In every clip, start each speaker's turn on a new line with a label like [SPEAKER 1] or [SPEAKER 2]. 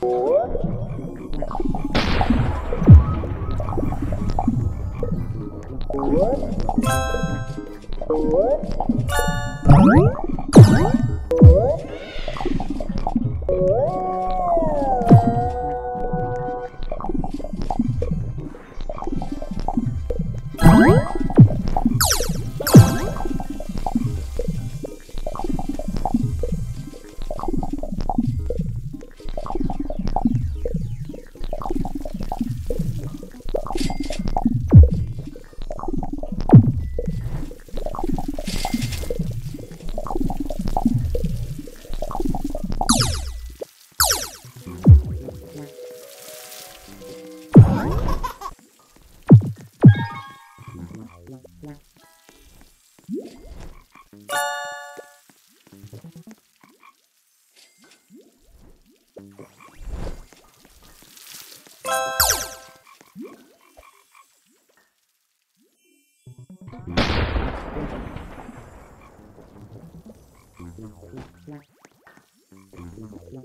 [SPEAKER 1] What? What? Yeah.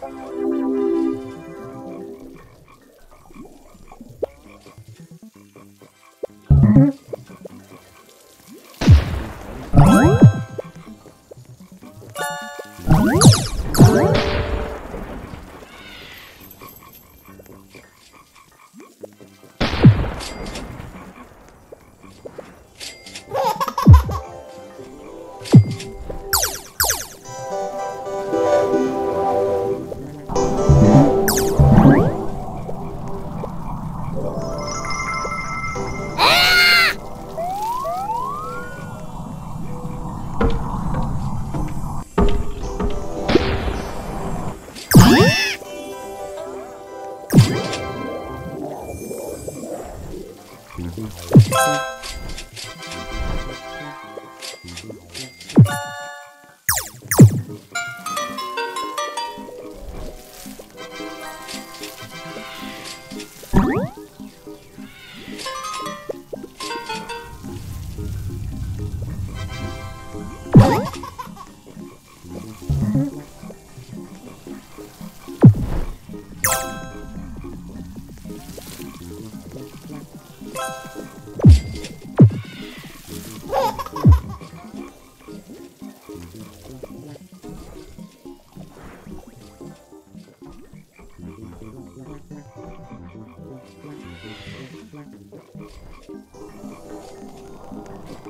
[SPEAKER 1] thank you Дякую.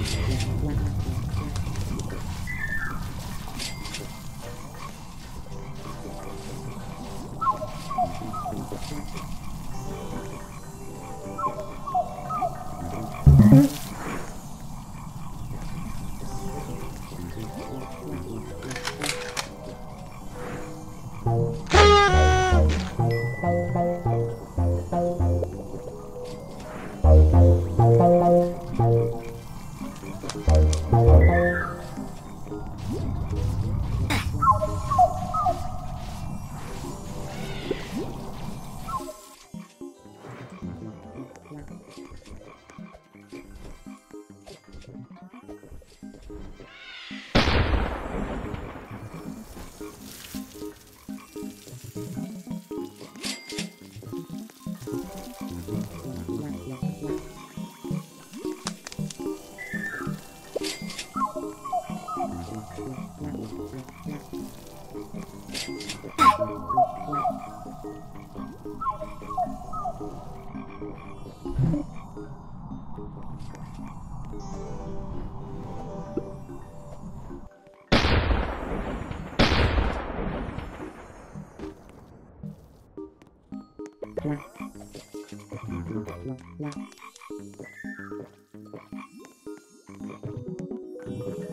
[SPEAKER 1] やった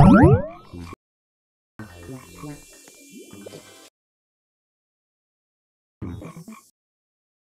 [SPEAKER 1] Thank